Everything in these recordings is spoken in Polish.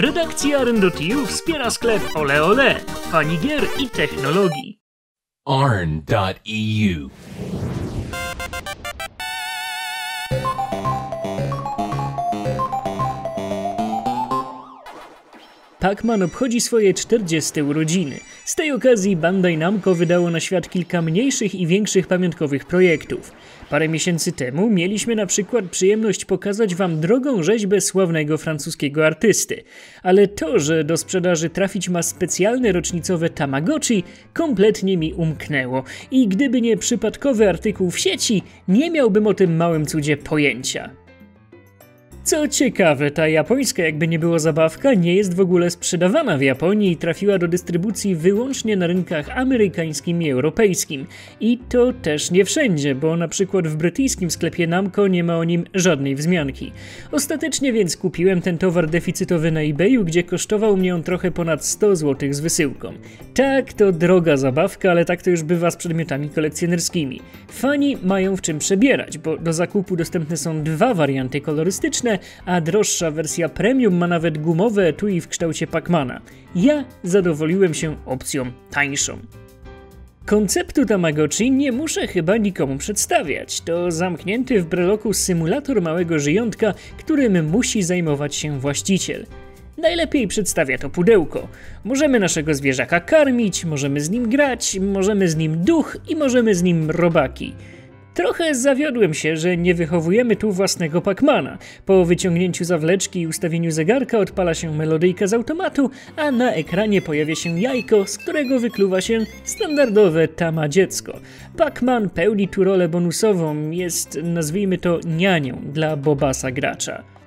Redakcja Rendotiu wspiera sklep Ole Ole, fani gier i technologii. arn.eu. Pac-Man obchodzi swoje 40 urodziny. Z tej okazji Bandai Namco wydało na świat kilka mniejszych i większych pamiątkowych projektów. Parę miesięcy temu mieliśmy na przykład przyjemność pokazać wam drogą rzeźbę sławnego francuskiego artysty. Ale to, że do sprzedaży trafić ma specjalne rocznicowe Tamagotchi, kompletnie mi umknęło. I gdyby nie przypadkowy artykuł w sieci, nie miałbym o tym małym cudzie pojęcia. Co ciekawe, ta japońska, jakby nie było zabawka, nie jest w ogóle sprzedawana w Japonii i trafiła do dystrybucji wyłącznie na rynkach amerykańskim i europejskim. I to też nie wszędzie, bo na przykład w brytyjskim sklepie Namco nie ma o nim żadnej wzmianki. Ostatecznie więc kupiłem ten towar deficytowy na eBayu, gdzie kosztował mnie on trochę ponad 100 zł z wysyłką. Tak, to droga zabawka, ale tak to już bywa z przedmiotami kolekcjonerskimi. Fani mają w czym przebierać, bo do zakupu dostępne są dwa warianty kolorystyczne, a droższa wersja premium ma nawet gumowe etui w kształcie Pacmana. Ja zadowoliłem się opcją tańszą. Konceptu Tamagotchi nie muszę chyba nikomu przedstawiać. To zamknięty w breloku symulator małego żyjątka, którym musi zajmować się właściciel. Najlepiej przedstawia to pudełko. Możemy naszego zwierzaka karmić, możemy z nim grać, możemy z nim duch i możemy z nim robaki. Trochę zawiodłem się, że nie wychowujemy tu własnego Pacmana. Po wyciągnięciu zawleczki i ustawieniu zegarka odpala się melodyjka z automatu, a na ekranie pojawia się jajko, z którego wykluwa się standardowe tama dziecko. Pacman pełni tu rolę bonusową, jest nazwijmy to nianią dla Bobasa gracza.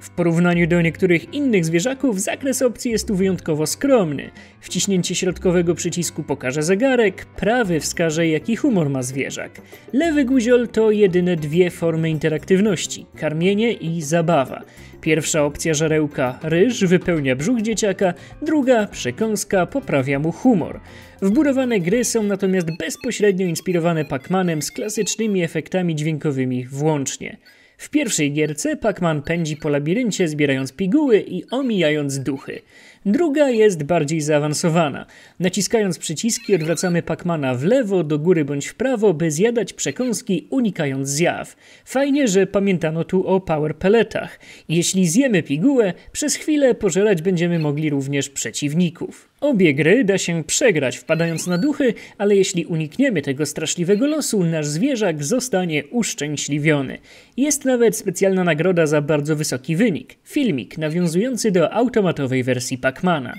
W porównaniu do niektórych innych zwierzaków zakres opcji jest tu wyjątkowo skromny. Wciśnięcie środkowego przycisku pokaże zegarek, prawy wskaże jaki humor ma zwierzak. Lewy guziol to jedyne dwie formy interaktywności: karmienie i zabawa. Pierwsza opcja żarełka ryż wypełnia brzuch dzieciaka, druga przekąska poprawia mu humor. Wbudowane gry są natomiast bezpośrednio inspirowane Pacmanem z klasycznymi efektami dźwiękowymi włącznie. W pierwszej gierce Pac-Man pędzi po labiryncie zbierając piguły i omijając duchy. Druga jest bardziej zaawansowana. Naciskając przyciski odwracamy Pacmana w lewo, do góry bądź w prawo, by zjadać przekąski unikając zjaw. Fajnie, że pamiętano tu o power pelletach. Jeśli zjemy pigułę, przez chwilę pożerać będziemy mogli również przeciwników. Obie gry da się przegrać wpadając na duchy, ale jeśli unikniemy tego straszliwego losu, nasz zwierzak zostanie uszczęśliwiony. Jest nawet specjalna nagroda za bardzo wysoki wynik. Filmik nawiązujący do automatowej wersji Pacmana.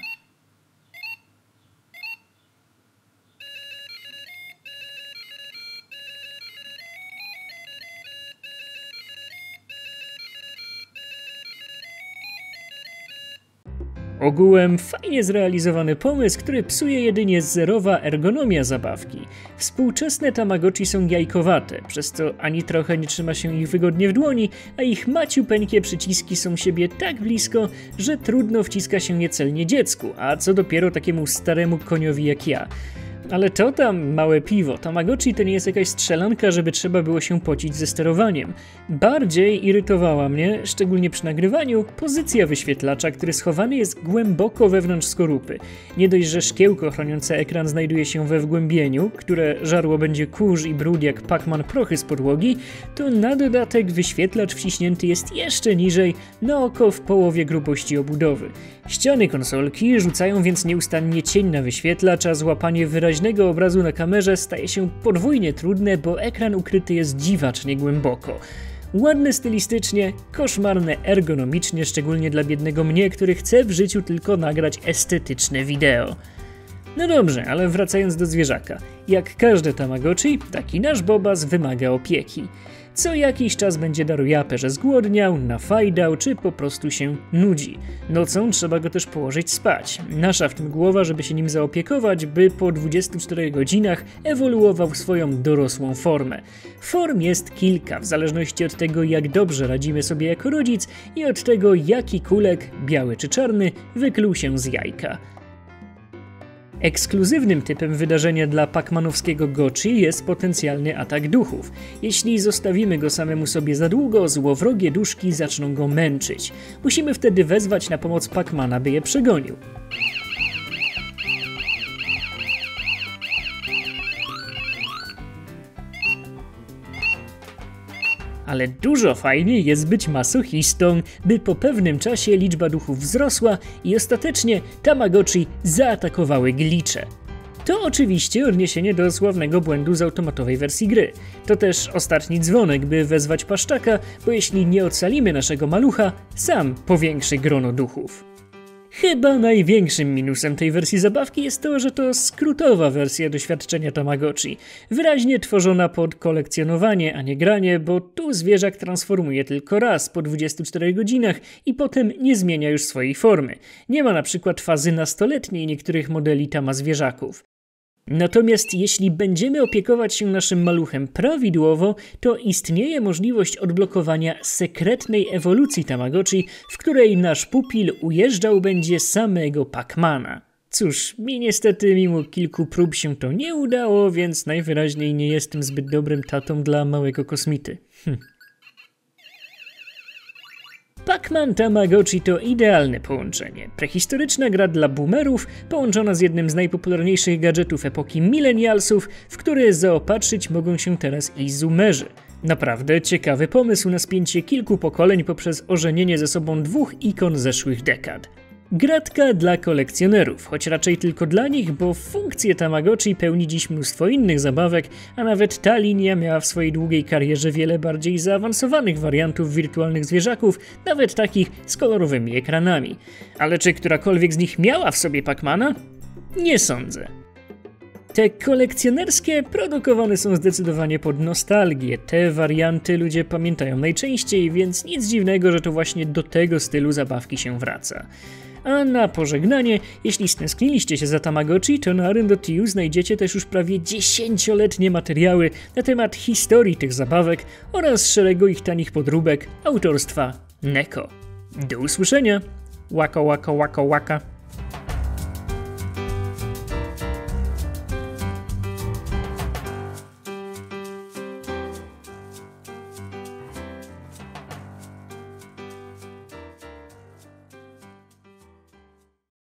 Ogółem fajnie zrealizowany pomysł, który psuje jedynie zerowa ergonomia zabawki. Współczesne Tamagotchi są jajkowate, przez co ani trochę nie trzyma się ich wygodnie w dłoni, a ich maciupeńkie przyciski są siebie tak blisko, że trudno wciska się je celnie dziecku, a co dopiero takiemu staremu koniowi jak ja. Ale to tam małe piwo. Tamagotchi to nie jest jakaś strzelanka, żeby trzeba było się pocić ze sterowaniem. Bardziej irytowała mnie, szczególnie przy nagrywaniu, pozycja wyświetlacza, który schowany jest głęboko wewnątrz skorupy. Nie dość, że szkiełko chroniące ekran znajduje się we wgłębieniu, które żarło będzie kurz i brud jak Pacman prochy z podłogi, to na dodatek wyświetlacz wciśnięty jest jeszcze niżej, na oko w połowie grubości obudowy. Ściany konsolki rzucają więc nieustannie cień na wyświetlacz, a złapanie wyraźnego obrazu na kamerze staje się podwójnie trudne, bo ekran ukryty jest dziwacznie głęboko. Ładne stylistycznie, koszmarne ergonomicznie, szczególnie dla biednego mnie, który chce w życiu tylko nagrać estetyczne wideo. No dobrze, ale wracając do zwierzaka. Jak każde Tamagotchi, taki nasz Bobas wymaga opieki. Co jakiś czas będzie darujapę, że zgłodniał, nafajdał, czy po prostu się nudzi. Nocą trzeba go też położyć spać. Nasza w tym głowa, żeby się nim zaopiekować, by po 24 godzinach ewoluował swoją dorosłą formę. Form jest kilka, w zależności od tego, jak dobrze radzimy sobie jako rodzic i od tego, jaki kulek, biały czy czarny, wykluł się z jajka. Ekskluzywnym typem wydarzenia dla pacmanowskiego gochi jest potencjalny atak duchów. Jeśli zostawimy go samemu sobie za długo, złowrogie duszki zaczną go męczyć. Musimy wtedy wezwać na pomoc Pacmana, by je przegonił. Ale dużo fajniej jest być masochistą, by po pewnym czasie liczba duchów wzrosła i ostatecznie Tamagotchi zaatakowały glicze. To oczywiście odniesienie do sławnego błędu z automatowej wersji gry. To też ostatni dzwonek, by wezwać paszczaka, bo jeśli nie ocalimy naszego malucha, sam powiększy grono duchów. Chyba największym minusem tej wersji zabawki jest to, że to skrótowa wersja doświadczenia Tamagotchi, wyraźnie tworzona pod kolekcjonowanie, a nie granie, bo tu zwierzak transformuje tylko raz po 24 godzinach i potem nie zmienia już swojej formy. Nie ma na przykład fazy nastoletniej niektórych modeli Tama zwierzaków. Natomiast jeśli będziemy opiekować się naszym maluchem prawidłowo, to istnieje możliwość odblokowania sekretnej ewolucji Tamagotchi, w której nasz pupil ujeżdżał będzie samego Pacmana. Cóż, mi niestety mimo kilku prób się to nie udało, więc najwyraźniej nie jestem zbyt dobrym tatą dla małego kosmity. Hm. Pac-Man Tamagotchi to idealne połączenie. Prehistoryczna gra dla boomerów, połączona z jednym z najpopularniejszych gadżetów epoki millennialsów, w które zaopatrzyć mogą się teraz i zoomerzy. Naprawdę ciekawy pomysł na spięcie kilku pokoleń poprzez ożenienie ze sobą dwóch ikon zeszłych dekad. Gratka dla kolekcjonerów, choć raczej tylko dla nich, bo funkcję Tamagotchi pełni dziś mnóstwo innych zabawek, a nawet ta linia miała w swojej długiej karierze wiele bardziej zaawansowanych wariantów wirtualnych zwierzaków, nawet takich z kolorowymi ekranami. Ale czy którakolwiek z nich miała w sobie Pacmana? Nie sądzę. Te kolekcjonerskie produkowane są zdecydowanie pod nostalgię. Te warianty ludzie pamiętają najczęściej, więc nic dziwnego, że to właśnie do tego stylu zabawki się wraca. A na pożegnanie, jeśli stęskniliście się za Tamagotchi, to na Rendo.tu znajdziecie też już prawie dziesięcioletnie materiały na temat historii tych zabawek oraz szeregu ich tanich podróbek autorstwa Neko. Do usłyszenia! Waka waka waka waka.